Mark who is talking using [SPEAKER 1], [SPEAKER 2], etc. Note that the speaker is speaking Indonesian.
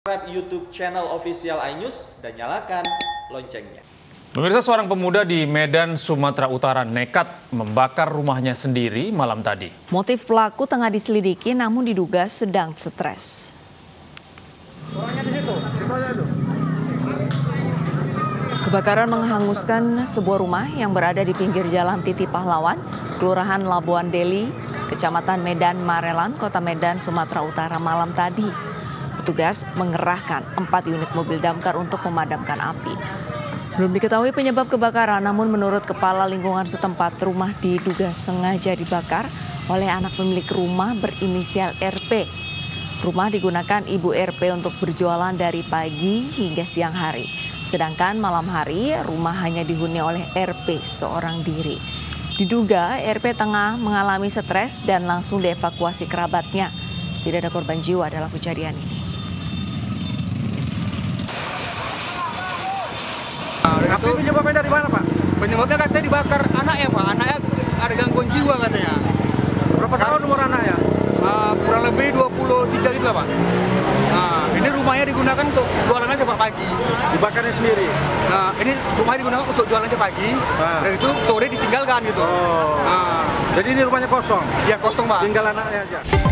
[SPEAKER 1] subscribe YouTube channel official iNews dan nyalakan loncengnya.
[SPEAKER 2] Pemirsa seorang pemuda di Medan, Sumatera Utara nekat membakar rumahnya sendiri malam tadi.
[SPEAKER 3] Motif pelaku tengah diselidiki namun diduga sedang stres. Kebakaran menghanguskan sebuah rumah yang berada di pinggir jalan Titi Pahlawan, Kelurahan Labuan Deli, Kecamatan Medan Marelan, Kota Medan, Sumatera Utara malam tadi. Petugas mengerahkan empat unit mobil damkar untuk memadamkan api. Belum diketahui penyebab kebakaran, namun menurut Kepala Lingkungan setempat, rumah diduga sengaja dibakar oleh anak pemilik rumah berinisial RP. Rumah digunakan Ibu RP untuk berjualan dari pagi hingga siang hari. Sedangkan malam hari, rumah hanya dihuni oleh RP seorang diri. Diduga RP tengah mengalami stres dan langsung dievakuasi kerabatnya. Tidak ada korban jiwa dalam kejadian ini.
[SPEAKER 4] Nah, udah
[SPEAKER 5] Tapi
[SPEAKER 4] gitu,
[SPEAKER 5] penyebabnya dari mana Pak?
[SPEAKER 4] penyebabnya katanya dibakar anaknya pak, anaknya ada gangguan jiwa katanya.
[SPEAKER 5] Berapa tahun umur anaknya?
[SPEAKER 4] Uh, kurang lebih 23 gitu lah pak. Nah, ini rumahnya digunakan untuk jualan aja pak pagi.
[SPEAKER 5] Dibakarnya sendiri.
[SPEAKER 4] Nah, ini rumahnya digunakan untuk jualan aja pagi.
[SPEAKER 5] Ah.
[SPEAKER 4] Dan itu sore ditinggalkan gitu.
[SPEAKER 5] Oh.
[SPEAKER 4] Nah,
[SPEAKER 5] Jadi ini rumahnya kosong,
[SPEAKER 4] ya kosong pak.
[SPEAKER 5] tinggal anaknya aja.